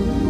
you.